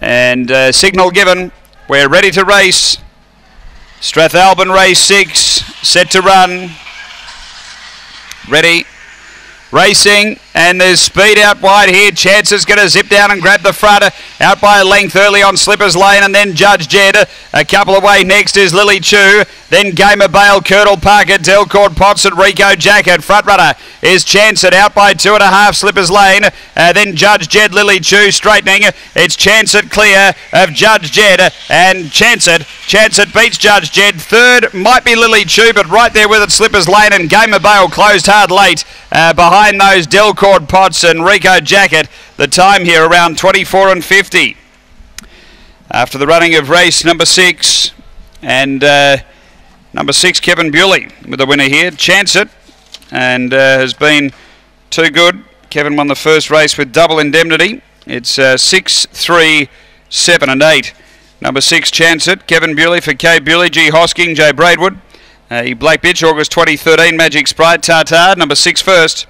And uh, signal given. We're ready to race. Strathalbyn race six, set to run. Ready. Racing, and there's speed out wide here. Chance is going to zip down and grab the front. Out by a length early on Slippers Lane, and then Judge Jed. A couple away next is Lily Chu. Then Gamer Bale, Curdle Parker, Delcord Potts, and Rico Jacket. Front runner is Chance it out by two and a half Slippers Lane. Uh, then Judge Jed, Lily Chu straightening. It's Chance it clear of Judge Jed, and Chance it. Chance it beats Judge Jed. Third might be Lily Chu but right there with it, Slippers Lane and Gamer Bale closed hard late uh, behind those Delcord Potts and Rico Jacket. The time here around 24 and 50. After the running of race number six, and uh, number six, Kevin Bewley with the winner here. Chance it, and uh, has been too good. Kevin won the first race with double indemnity. It's uh, six, three, seven, and eight. Number six, Chance it. Kevin Bewley for K. Bewley, G. Hosking, J. Braidwood. Uh, Black Bitch, August 2013, Magic Sprite, Tartar, number six first.